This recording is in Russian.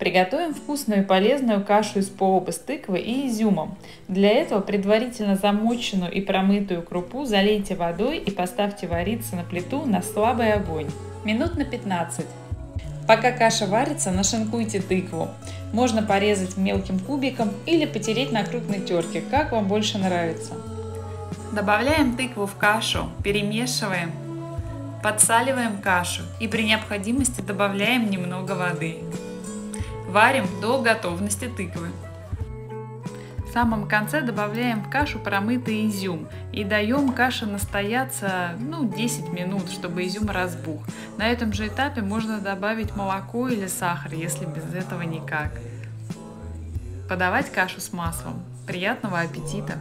Приготовим вкусную и полезную кашу из полуба с тыквой и изюмом. Для этого предварительно замоченную и промытую крупу залейте водой и поставьте вариться на плиту на слабый огонь. Минут на 15. Пока каша варится, нашинкуйте тыкву. Можно порезать мелким кубиком или потереть на крупной терке, как вам больше нравится. Добавляем тыкву в кашу, перемешиваем, подсаливаем кашу и при необходимости добавляем немного воды. Варим до готовности тыквы. В самом конце добавляем в кашу промытый изюм и даем каше настояться ну, 10 минут, чтобы изюм разбух. На этом же этапе можно добавить молоко или сахар, если без этого никак. Подавать кашу с маслом. Приятного аппетита!